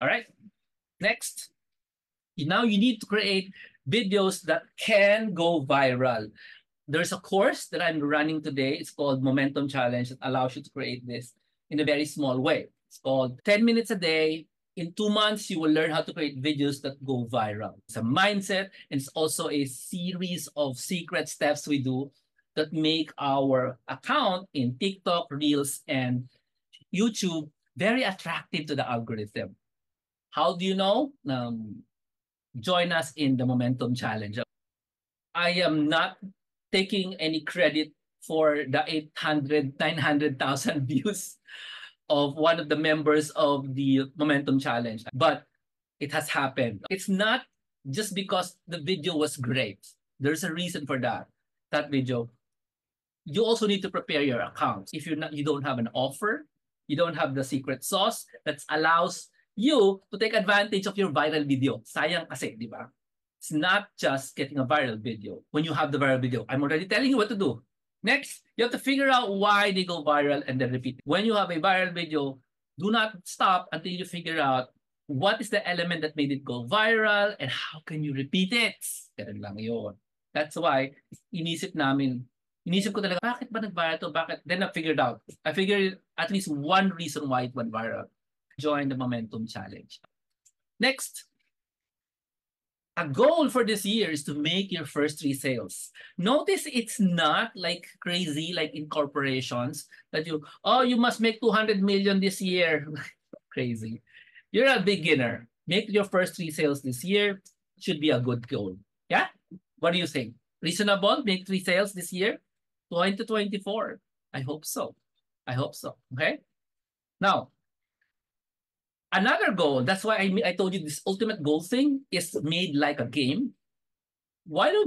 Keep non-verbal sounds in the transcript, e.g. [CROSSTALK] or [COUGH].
All right. Next, now you need to create videos that can go viral. There's a course that I'm running today. It's called Momentum Challenge that allows you to create this in a very small way. It's called 10 minutes a day. In two months, you will learn how to create videos that go viral. It's a mindset, and it's also a series of secret steps we do that make our account in TikTok, Reels, and YouTube very attractive to the algorithm. How do you know? Um, join us in the Momentum Challenge. I am not taking any credit for the 800, 900,000 [LAUGHS] views of one of the members of the Momentum Challenge, but it has happened. It's not just because the video was great. There's a reason for that. That video. You also need to prepare your account. If you're not, you don't have an offer, you don't have the secret sauce that allows you to take advantage of your viral video. Sayang kasi, di ba? It's not just getting a viral video. When you have the viral video, I'm already telling you what to do. Next, you have to figure out why they go viral and then repeat. When you have a viral video, do not stop until you figure out what is the element that made it go viral and how can you repeat it. Ganun lang yun. That's why inisip namin, inisip ko talaga, bakit ba nag-viral to? Bakit? Then I figured out. I figured at least one reason why it went viral. Join the Momentum Challenge. Next, a goal for this year is to make your first three sales. Notice it's not like crazy, like in corporations that you, oh, you must make 200 million this year. [LAUGHS] crazy. You're a beginner. Make your first three sales this year. Should be a good goal. Yeah? What do you think? Reasonable? Make three sales this year? 2024. I hope so. I hope so. Okay? Now, another goal, that's why I, I told you this ultimate goal thing is made like a game. Why don't